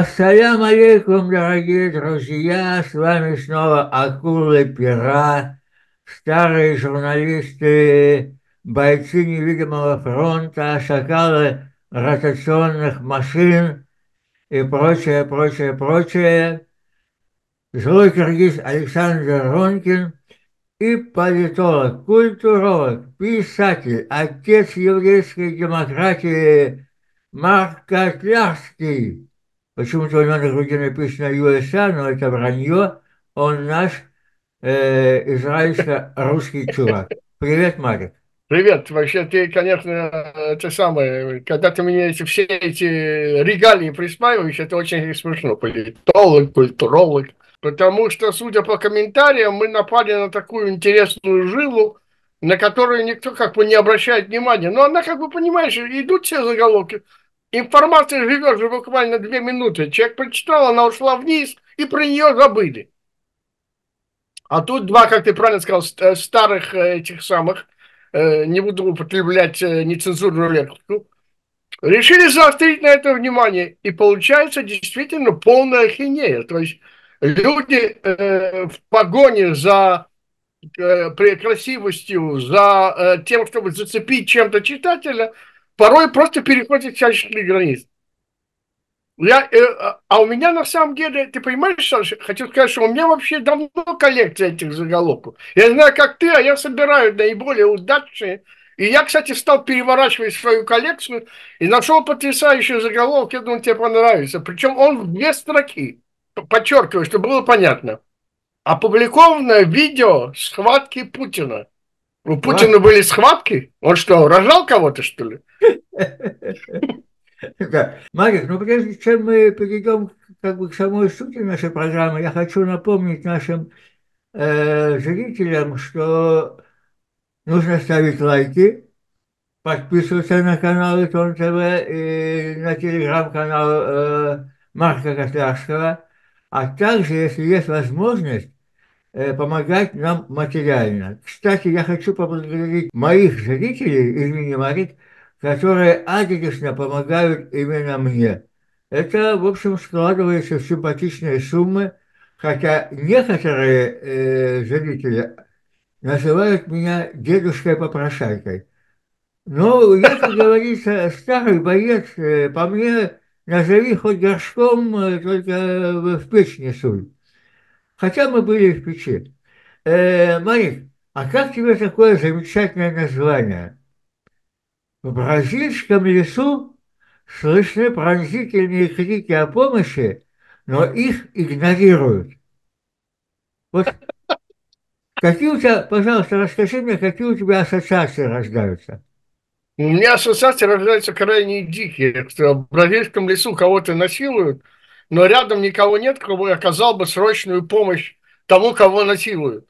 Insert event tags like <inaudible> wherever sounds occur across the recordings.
Ассалям алейкум, дорогие друзья, с вами снова акулы пера, старые журналисты, бойцы невидимого фронта, шакалы ротационных машин и прочее, прочее, прочее. Злой киргиз Александр Ронкин и политолог, культуролог, писатель, отец еврейской демократии Марк Котлярский. Почему-то у него на груди написано USA, но это вранье. Он наш э, израильско-русский чувак. Привет, Марик. Привет. Вообще, ты, конечно, это самое, когда ты мне эти, все эти регалии присваиваешь, это очень смешно. Политолог, культуролог. Потому что, судя по комментариям, мы напали на такую интересную жилу, на которую никто как бы не обращает внимания. Но она, как бы, понимаешь, идут все заголовки. Информация живет же буквально две минуты. Человек прочитал, она ушла вниз, и про нее забыли. А тут два, как ты правильно сказал, э, старых э, этих самых, э, не буду употреблять нецензурную лексику, решили заострить на это внимание. И получается действительно полная ахинея. То есть люди в погоне за красивостью, за тем, чтобы зацепить чем-то читателя – порой просто переходит всяческие границы. Я, э, а у меня на самом деле, ты понимаешь, Саша, хочу сказать, что у меня вообще давно коллекция этих заголовков. Я знаю, как ты, а я собираю наиболее удачные. И я, кстати, стал переворачивать свою коллекцию и нашел потрясающий заголовок, я думаю, тебе понравится. Причем он в две строки. Подчеркиваю, чтобы было понятно. Опубликованное видео схватки Путина. У Путина а? были схватки? Он что, рожал кого-то, что ли? Да. Марик, ну прежде чем мы перейдем как бы к самой сути нашей программы, я хочу напомнить нашим э, зрителям, что нужно ставить лайки, подписываться на канал Итон ТВ и на телеграм-канал э, Марка Котлярского, а также, если есть возможность, помогать нам материально. Кстати, я хочу поблагодарить моих зрителей из Минимарит, которые адресно помогают именно мне. Это, в общем, складывается в симпатичные суммы, хотя некоторые э, зрители называют меня дедушкой-попрошайкой. Но как говорится, старый боец, э, по мне назови хоть горшком, э, только в печь не суй хотя мы были в печи. Э, Марик, а как тебе такое замечательное название? В бразильском лесу слышны пронзительные крики о помощи, но их игнорируют. Вот какие у тебя, пожалуйста, расскажи мне, какие у тебя ассоциации рождаются? У меня ассоциации рождаются крайне дикие, что в бразильском лесу кого-то насилуют, но рядом никого нет, кто оказал бы срочную помощь тому, кого насилуют.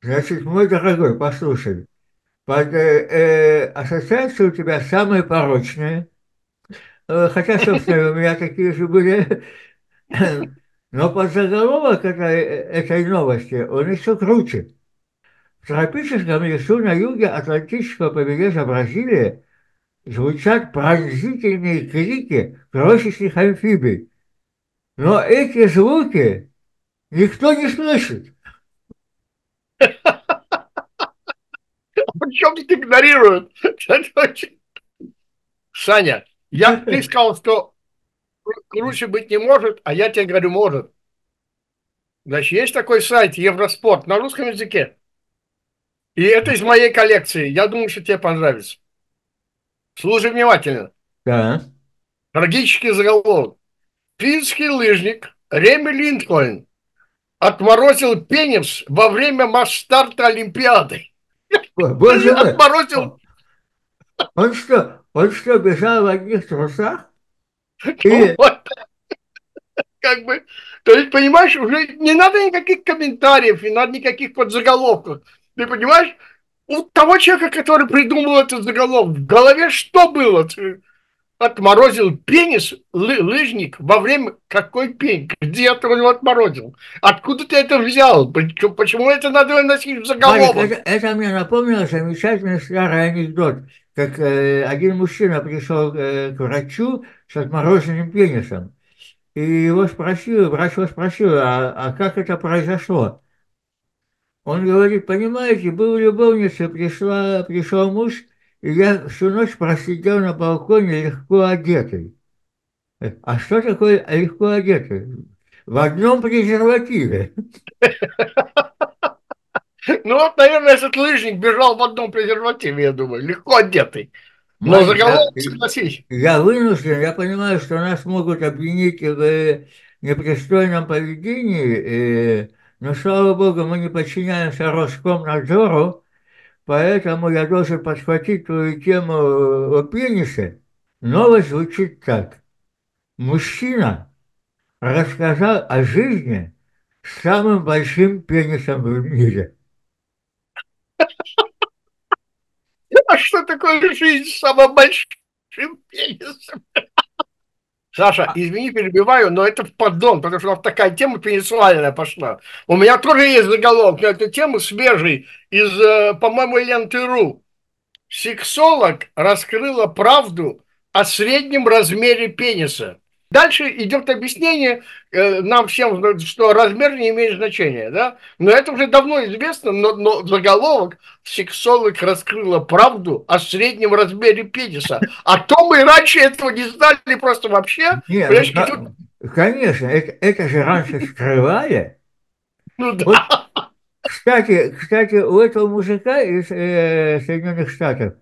Значит, мой дорогой, послушай, под э, э, ассоциация у тебя самая порочная, э, хотя, собственно, у меня такие же были, но под заголовок этой, этой новости он еще круче. В тропическом лесу на юге Атлантического побережья Бразилии звучат пронзительные крики крошечных амфибий, но эти звуки никто не слышит. <laughs> Причем тут игнорируют. Саня, я, <laughs> ты сказал, что круче быть не может, а я тебе говорю, может. Значит, есть такой сайт Евроспорт на русском языке. И это из моей коллекции. Я думаю, что тебе понравится. Слушай внимательно. Да. Трагический заголовок. Финский лыжник Реми Линкольн отморозил пенис во время масс-старта Олимпиады. Боже мой. Отморозил. Он что, он что, бежал в одних трусах? И... Вот. Как бы, то есть, понимаешь, уже не надо никаких комментариев, не надо никаких подзаголовков. Ты понимаешь, у того человека, который придумал этот заголовок, в голове что было? Отморозил пенис лы, лыжник во время какой пень? Где ты его отморозил? Откуда ты это взял? Почему, почему это надо носить в заголовок? Это, это мне напомнило замечательный старый анекдот, как э, один мужчина пришел э, к врачу с отмороженным пенисом. и его спросил, врач его спросил, а, а как это произошло? Он говорит, понимаете, был любовница, пришла, пришел муж, и я всю ночь просидел на балконе легко одетый. А что такое легко одетый? В одном презервативе. <laughs> Ну вот, наверное, этот лыжник бежал в одном презервативе, я думаю, легко одетый. Но Мать, заголовок, согласись. я вынужден, я понимаю, что нас могут обвинить в непристойном поведении, э, но, слава богу, мы не подчиняемся Роскомнадзору, поэтому я должен подхватить твою тему о пенисе. Новость звучит так. Мужчина рассказал о жизни с самым большим пенисом в мире. <laughs> А что такое жизнь с самым большим пенисом? Саша, извини, перебиваю, но это поддон, потому что у нас такая тема пенисуальная пошла. У меня тоже есть заголовок на эту тему свежий из, э, по-моему, ленты.ру. Сексолог раскрыла правду о среднем размере пениса. Дальше идет объяснение э, нам всем, что размер не имеет значения, да? Но это уже давно известно, но, но заголовок «Сексолог раскрыла правду о среднем размере пениса». А то мы раньше этого не знали просто вообще. Нет, ну, идет- да, конечно, это, это же раньше скрывали. Ну да. Вот, кстати, кстати, у этого мужика из э, Соединенных Штатов,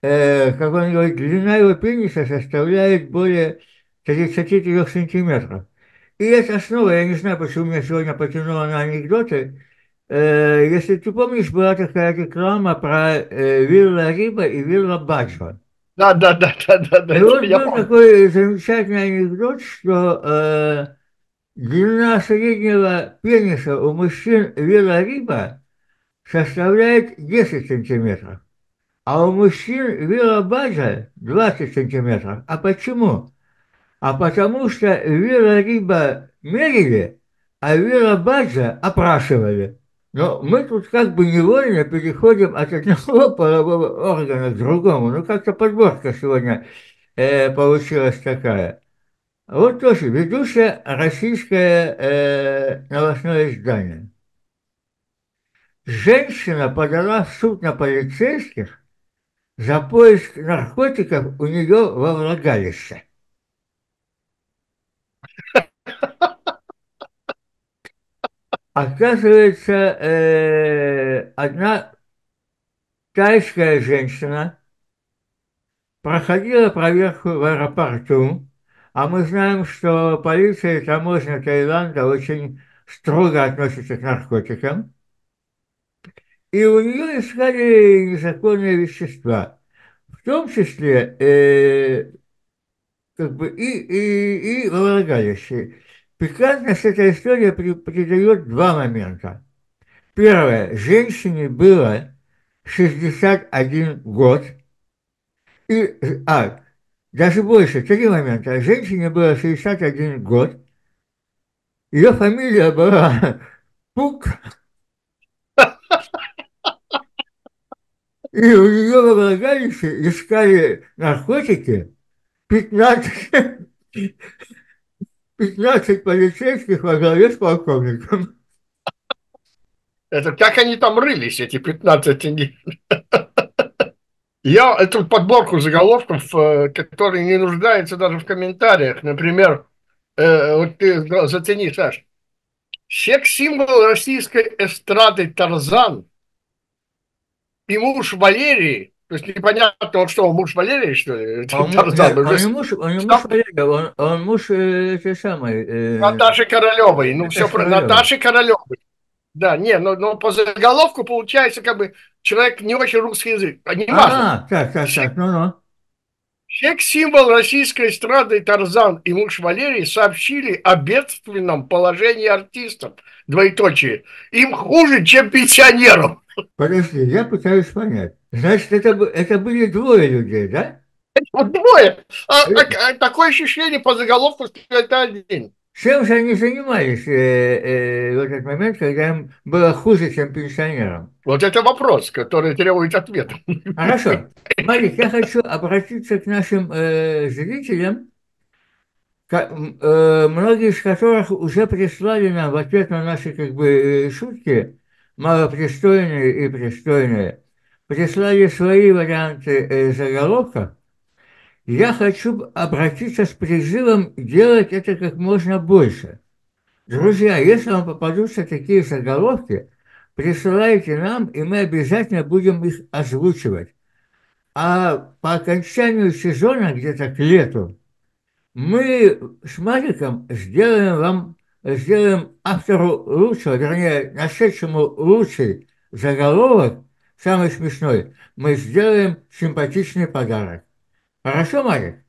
э, как он говорит, длина его пениса составляет более 33 сантиметров. И это снова, я не знаю, почему меня сегодня потянуло на анекдоты. Э, если ты помнишь, была такая реклама про э, Вилла Риба и Вилла Баджо. Да, да, да, да, да, да. И вот был помню. такой замечательный анекдот, что э, длина среднего пениса у мужчин Вилла Риба составляет 10 сантиметров, а у мужчин Вилла Баджа 20 сантиметров. А почему? А потому что Вилла Риба мерили, а Вилла Баджа опрашивали. Но мы тут как бы невольно переходим от одного <laughs> полового органа к другому. Ну, как-то подборка сегодня э, получилась такая. Вот тоже ведущее российское э, новостное издание. Женщина подала в суд на полицейских за поиск наркотиков у нее во влагалище. Оказывается, э, одна тайская женщина проходила проверку в аэропорту, а мы знаем, что полиция и таможня Таиланда очень строго относятся к наркотикам. И у нее искали незаконные вещества, в том числе э, как бы и, и, и влагалище. Пикантность этой истории при- придает два момента. Первое. Женщине было 61 год. И, а, даже больше, три момента. Женщине было 61 год. Ее фамилия была <laughs> Пук. И у нее влагалище искали наркотики 15, 15 полицейских во главе с полковником. Это как они там рылись, эти 15 дней. Я эту подборку заголовков, э, которые не нуждаются даже в комментариях. Например, э, вот ты зацени, Саш. Секс-символ российской эстрады Тарзан и муж Валерии, то есть непонятно, вот что, муж Валерии, что ли? Он, му- Тарзан, уже он муж, он не Что? муж Валерия, он, он муж э, этой самой... э, Наташи Королевой. Ну, все про. Наташи Королевой. Да, не, но, но по заголовку получается, как бы человек не очень русский язык. А не важно. А, так, так, так, ну-ну. Секс-символ российской эстрады Тарзан и муж Валерий сообщили о бедственном положении артистов. Двоеточие. Им хуже, чем пенсионерам. Подожди, я пытаюсь понять. Значит, это, это были двое людей, да? Вот двое. А, а- а такое ощущение по заголовку, что это один. Чем же они занимались э, э, в этот момент, когда им было хуже, чем пенсионерам? Вот это вопрос, который требует ответа. Хорошо. <laughs> Марик, я хочу обратиться к нашим э, зрителям Э, многие из которых уже прислали нам в ответ на наши как бы шутки, малопристойные и пристойные, прислали свои варианты э, заголовков. Я хочу обратиться с призывом делать это как можно больше. Друзья, если вам попадутся такие заголовки, присылайте нам, и мы обязательно будем их озвучивать. А по окончанию сезона, где-то к лету, мы с Мариком сделаем вам, сделаем автору лучшего, вернее, нашедшему лучший заголовок, самый смешной, мы сделаем симпатичный подарок. Хорошо, Марик?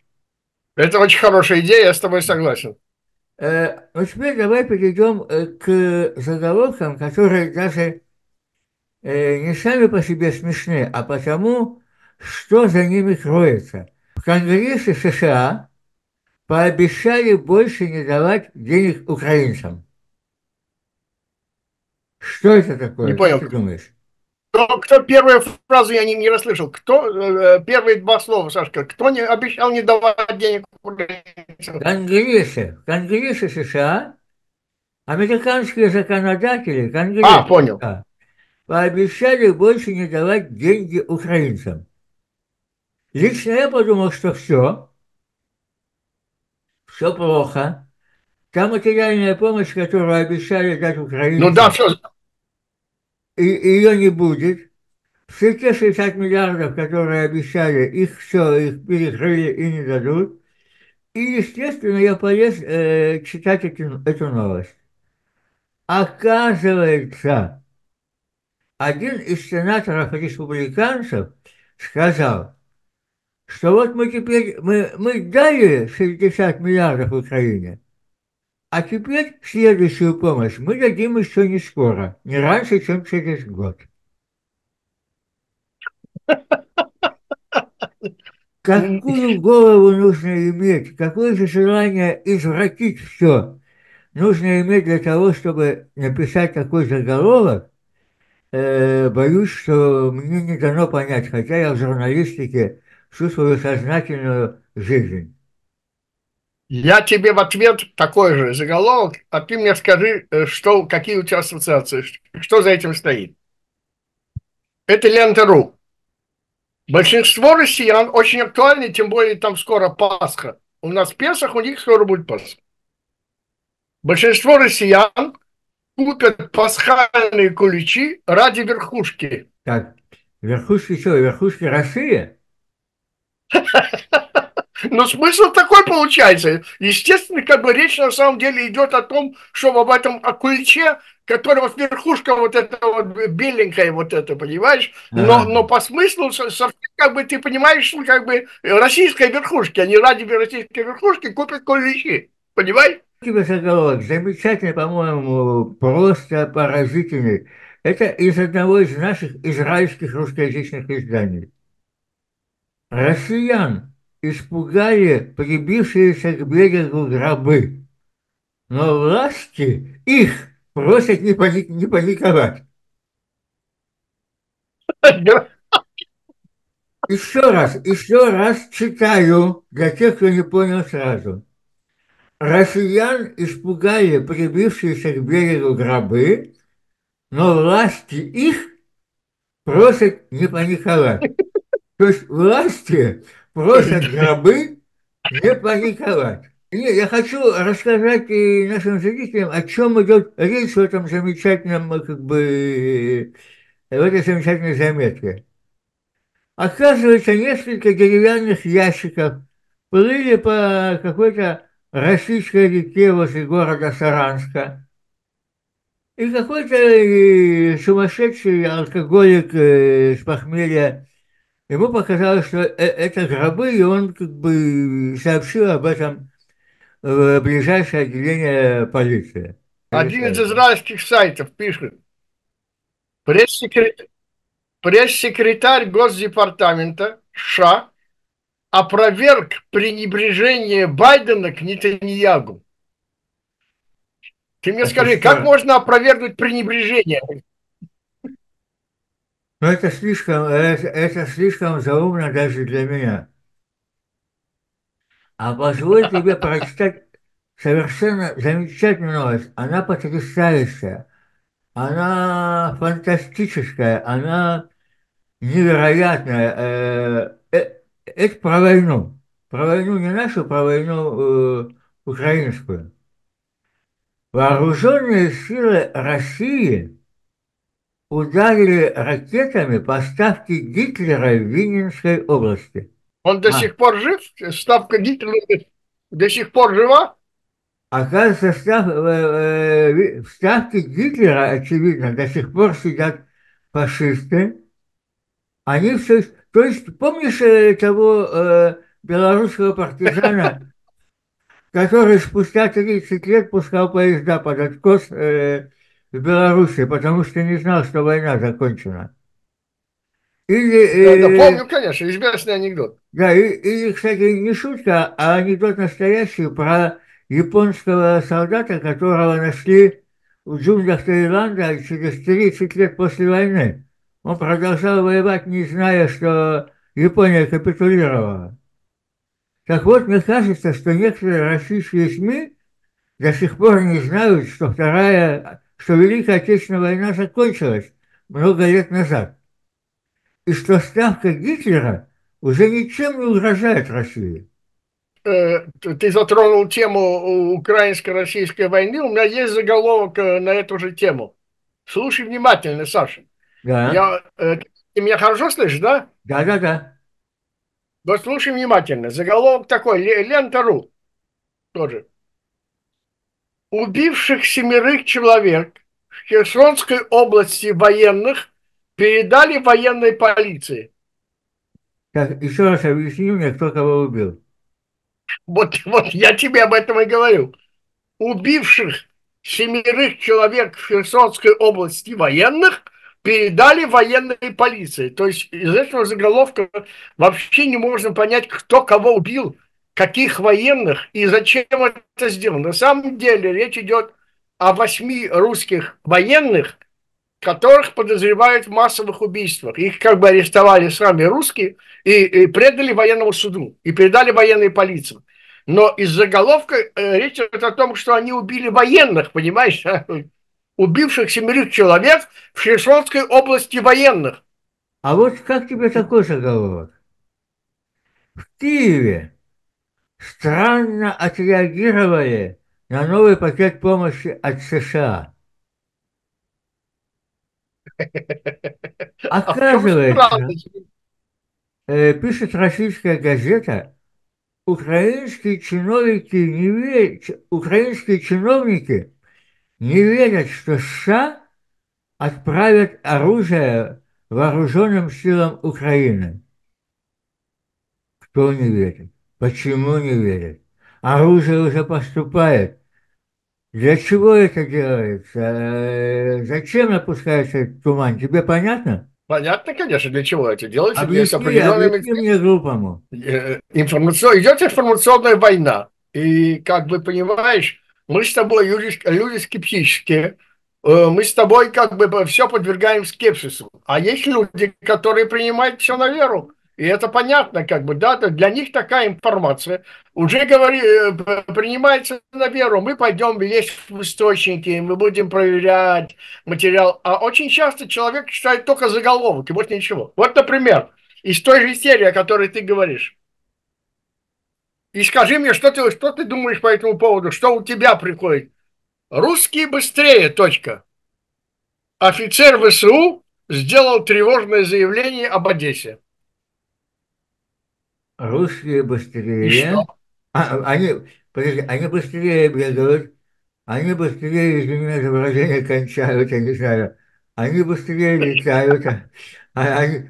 Это очень хорошая идея, я с тобой согласен. Э, ну, теперь давай перейдем э, к заголовкам, которые даже э, не сами по себе смешны, а потому, что за ними кроется. В Конгрессе США пообещали больше не давать денег украинцам. Что это такое? Не понял. Что ты думаешь? Кто, кто первую фразу я не, не расслышал? Кто э, первые два слова, Сашка? Кто не обещал не давать денег украинцам? В Конгрессе США американские законодатели, Конгресс а, понял. США, пообещали больше не давать деньги украинцам. Лично я подумал, что все, все плохо. Та материальная помощь, которую обещали дать украинцам, ну, да, все. И, ее не будет. Все те 60 миллиардов, которые обещали, их все, их перекрыли и не дадут. И, естественно, я полез э, читать эту, эту новость. Оказывается, один из сенаторов республиканцев сказал, что вот мы теперь, мы, мы дали 60 миллиардов Украине, а теперь следующую помощь. Мы дадим еще не скоро, не раньше, чем через год. Какую голову нужно иметь, какое же желание извратить все нужно иметь для того, чтобы написать такой заголовок, э, боюсь, что мне не дано понять, хотя я в журналистике всю свою сознательную жизнь. Я тебе в ответ такой же заголовок, а ты мне скажи, э, что, какие у тебя ассоциации, что за этим стоит. Это лента.ру. Большинство россиян очень актуальны, тем более там скоро Пасха. У нас Песах, у них скоро будет Пасха. Большинство россиян купят пасхальные куличи ради верхушки. Так, верхушки что, верхушки России? <laughs> Но смысл такой получается. Естественно, как бы речь на самом деле идет о том, что об этом о куличе, который вот верхушка вот эта вот беленькая вот это, понимаешь? Но, но по смыслу как бы ты понимаешь, что как бы российской верхушки, они ради российской верхушки купят куличи. Понимаешь? Тебе заголовок замечательный, по-моему, просто поразительный. Это из одного из наших израильских русскоязычных изданий. Россиян испугали прибившиеся к берегу гробы, но власти их просят не, паник, не паниковать. Еще раз, еще раз читаю для тех, кто не понял сразу. Россиян испугали прибившиеся к берегу гробы, но власти их просят не паниковать. То есть власти просят <laughs> гробы не паниковать. И я хочу рассказать и нашим зрителям, о чем идет речь в этом замечательном, как бы, в этой замечательной заметке. Оказывается, несколько деревянных ящиков плыли по какой-то российской реке возле города Саранска. И какой-то э, сумасшедший алкоголик э, с похмелья Ему показалось, что э, это гробы, и он как бы сообщил об этом в ближайшее отделение полиции. Один из израильских сайтов пишет. Пресс-секретарь, пресс-секретарь Госдепартамента США опроверг пренебрежение Байдена к Нетаньягу. Ты мне это скажи, что? как можно опровергнуть пренебрежение? Но это слишком, это, это слишком заумно даже для меня. А позволь тебе прочитать совершенно замечательная новость. Она потрясающая. Она фантастическая. Она невероятная. Э, э, это про войну. Про войну не нашу, про войну э, украинскую. Вооруженные силы России ударили ракетами по ставке Гитлера в Винницкой области. Он до а. сих пор жив? Ставка Гитлера до сих пор жива? Оказывается, став, э, э, в ставке Гитлера, очевидно, до сих пор сидят фашисты. Они все... То есть, помнишь э, того э, белорусского партизана, <laughs> который спустя 30 лет пускал поезда под откос э, в Беларуси, потому что не знал, что война закончена. Или, да, да, помню, конечно, известный анекдот. Да, и, или, кстати, не шутка, а анекдот настоящий про японского солдата, которого нашли в джунглях Таиланда через 30 лет после войны. Он продолжал воевать, не зная, что Япония капитулировала. Так вот, мне кажется, что некоторые российские СМИ до сих пор не знают, что вторая, что Великая Отечественная война закончилась много лет назад. И что ставка Гитлера уже ничем не угрожает России. Э, ты затронул тему украинско-российской войны. У меня есть заголовок э, на эту же тему. Слушай внимательно, Саша. Да. Я, э, ты меня хорошо слышишь, да? Да, да, да. Вот слушай внимательно. Заголовок такой, лента.ру тоже. Убивших семерых человек в Херсонской области военных передали военной полиции. Так, еще раз объясни мне, кто кого убил. Вот, вот я тебе об этом и говорю. Убивших семерых человек в Херсонской области военных – передали военной полиции. То есть из этого заголовка вообще не можно понять, кто кого убил, каких военных и зачем это сделано. На самом деле речь идет о восьми русских военных, которых подозревают в массовых убийствах. Их как бы арестовали сами русские и, и предали военному суду, и передали военной полиции. Но из заголовка э, речь идет о том, что они убили военных, понимаешь? <laughs> убивших семерых человек в Херсонской области военных. А вот как тебе такой заголовок? В Киеве странно отреагировали на новый пакет помощи от США. <laughs> А Оказывается, э, пишет российская газета, украинские чиновники, не верят, украинские чиновники не верят, что США отправят оружие вооруженным силам Украины. Кто не верит? Почему не верит? Оружие уже поступает. Для чего это делается? Э, зачем напускается этот туман? Тебе понятно? Понятно, конечно, для чего это делается. Объясни, с определенными... объясни мне глупому. Э, информацион... Идет информационная война. И, как бы понимаешь, мы с тобой люди, люди скептические, э, мы с тобой как бы все подвергаем скепсису. А есть люди, которые принимают все на веру. И это понятно, как бы, да, для них такая информация уже говори, э, принимается на веру. Мы пойдем лезть в источники, мы будем проверять материал. А очень часто человек читает только заголовок и вот ничего. Вот, например, из той же серии, о которой ты говоришь. И скажи мне, что ты, что ты думаешь по этому поводу? Что у тебя приходит? Русские быстрее, точка. Офицер ВСУ сделал тревожное заявление об Одессе. Русские быстрее? И что? А, они, подожди, они быстрее бегают, они быстрее, извини за выражение, кончают, я не знаю. Они быстрее летают, а, а они,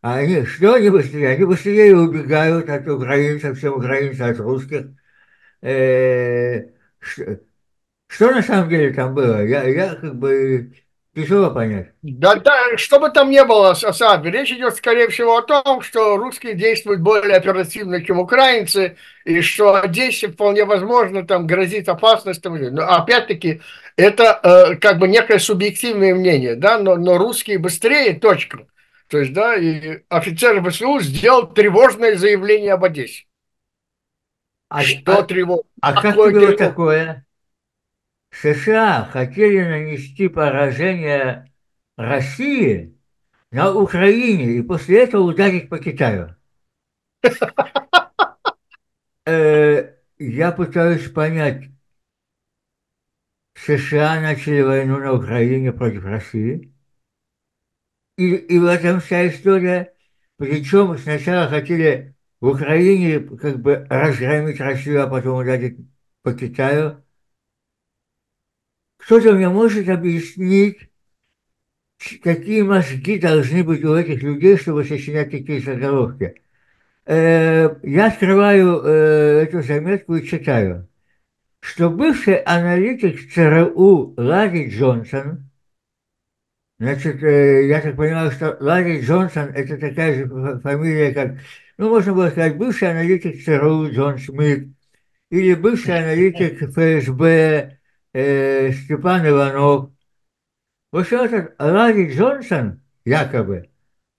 а они, что они быстрее? Они быстрее убегают от украинцев, чем украинцы от русских. Э, что, что на самом деле там было? Я, я как бы тяжело понять. Да, да, что бы там ни было, Асад, речь идет, скорее всего, о том, что русские действуют более оперативно, чем украинцы, и что Одессе вполне возможно там грозит опасность. Но опять-таки, это э, как бы некое субъективное мнение, да, но, но русские быстрее, точка. То есть, да, и офицер ВСУ сделал тревожное заявление об Одессе. А, что а, тревожно? А как вот такое? США хотели нанести поражение России на Украине и после этого ударить по Китаю. <laughs> Э, я пытаюсь понять, США начали войну на Украине против России, и, и в этом вся история. Причем сначала хотели в Украине как бы разгромить Россию, а потом ударить по Китаю. Кто-то мне может объяснить, какие мозги должны быть у этих людей, чтобы сочинять такие заголовки? Э, я открываю э, эту заметку и читаю, что бывший аналитик ЦРУ Ларри Джонсон, значит, э, я так понимаю, что Ларри Джонсон это такая же фамилия, как, ну, можно было сказать, бывший аналитик ЦРУ Джон Смит, или бывший аналитик ФСБ э, Степан Иванов. В общем, этот Ларри Джонсон, якобы,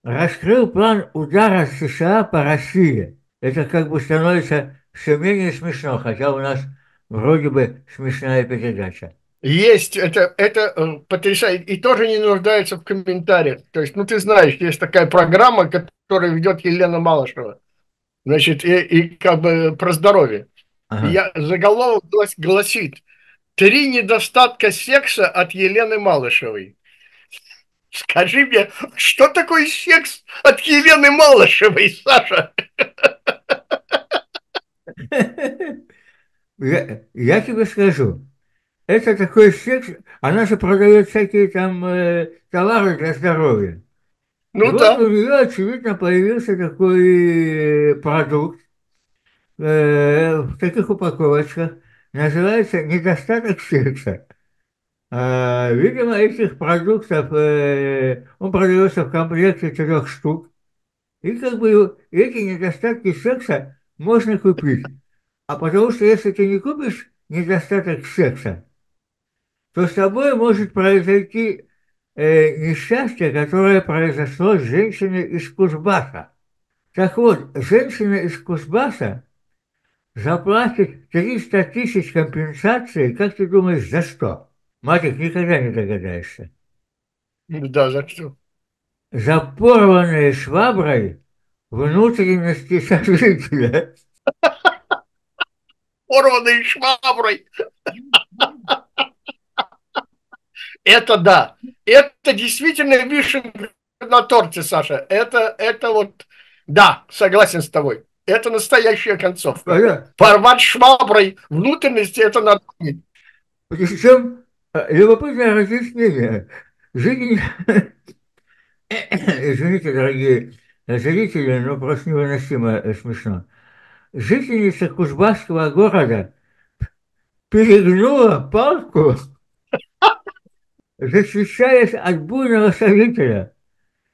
раскрыл план удара США по России. Это как бы становится все менее смешно, хотя у нас вроде бы смешная передача. Есть, это, это э, потрясает, и тоже не нуждается в комментариях. То есть, ну, ты знаешь, есть такая программа, которую ведет Елена Малышева, значит, и, и как бы про здоровье. Ага. Я, заголовок гласит «Три недостатка секса от Елены Малышевой». Скажи мне, что такое секс от Елены Малышевой, Саша? Я, я тебе скажу, это такой секс, она же продает всякие там э, товары для здоровья. Ну и да. Вот у нее, очевидно, появился такой э, продукт э, в таких упаковочках, называется недостаток секса. А, видимо, этих продуктов, э, он продается в комплекте трех штук. И как бы эти недостатки секса можно купить. А потому что если ты не купишь недостаток секса, то с тобой может произойти э, несчастье, которое произошло с женщиной из Кузбасса. Так вот, женщина из Кузбасса заплатит 300 тысяч компенсации, как ты думаешь, за что? Матик, никогда не догадаешься. Да, за что? За порванные шваброй внутренности сожителя. Порванные шваброй. Это да. Это действительно вишенка на торте, Саша. Это, это вот, да, согласен с тобой. Это настоящая концовка. Порвать шваброй внутренности, это надо Причем а, любопытное разъяснение. Жизнь... <coughs> Извините, дорогие зрители, но просто невыносимо смешно. Жительница Кузбасского города перегнула палку, <laughs> защищаясь от буйного сожителя,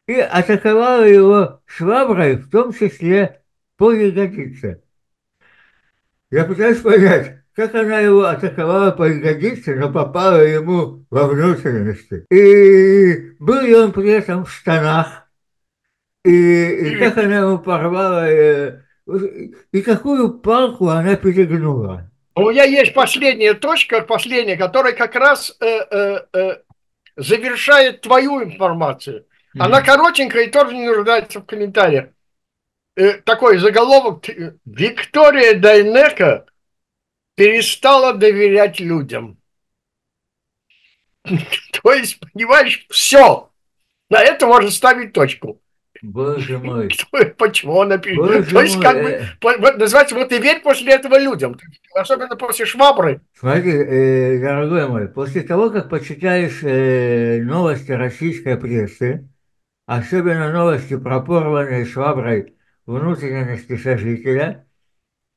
и атаковала его шваброй, в том числе по ягодице. Я пытаюсь понять, как она его атаковала по ягодице, но попала ему во внутренности. И был ли он при этом в штанах, и, и как она ему порвала, и, э, и какую палку она перегнула. У меня есть последняя точка, последняя, которая как раз э, э, э, завершает твою информацию. Она mm-hmm. коротенькая и тоже не нуждается в комментариях. Э, такой заголовок. Виктория Дайнека перестала доверять людям. <laughs> То есть, понимаешь, все. На это можно ставить точку. Боже мой. <laughs> Почему она пишет? То есть, как бы, вот, называется, вот и верь после этого людям. Особенно после швабры. Смотри, э, дорогой мой, после того, как почитаешь э, новости российской прессы, особенно новости про порванные шваброй внутренности сожителя,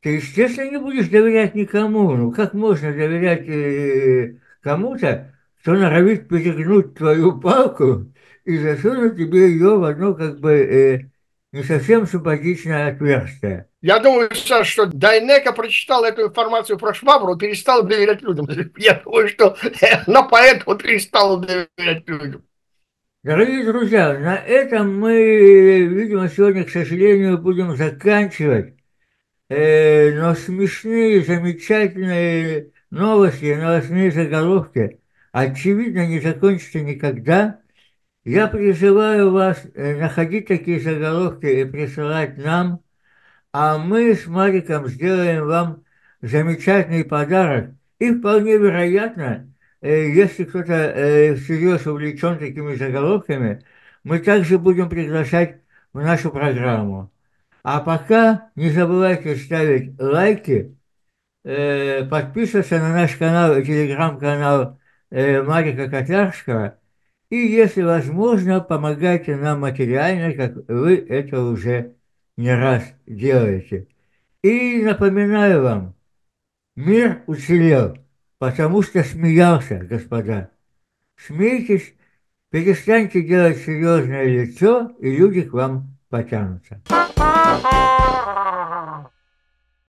ты, естественно, не будешь доверять никому. Ну, как можно доверять э, кому-то, кто норовит перегнуть твою палку и засунуть тебе ее в одно, как бы, э, не совсем симпатичное отверстие. Я думаю, Саш, что Дайнека прочитал эту информацию про Швабру, перестал доверять людям. <laughs> Я думаю, что она поэтому перестала доверять людям. Дорогие друзья, на этом мы, видимо, сегодня, к сожалению, будем заканчивать. э, но смешные, замечательные новости, новостные заголовки, очевидно, не закончатся никогда. Я призываю вас э, находить такие заголовки и присылать нам, а мы с Мариком сделаем вам замечательный подарок. И вполне вероятно, если кто-то э, всерьез увлечен такими заголовками, мы также будем приглашать в нашу программу. А пока не забывайте ставить лайки, э, подписываться на наш канал и телеграм-канал э, Марика Котлярского. И, если возможно, помогайте нам материально, как вы это уже не раз делаете. И напоминаю вам, мир уцелел, потому что смеялся, господа. Смейтесь, перестаньте делать серьезное лицо, и люди к вам потянутся.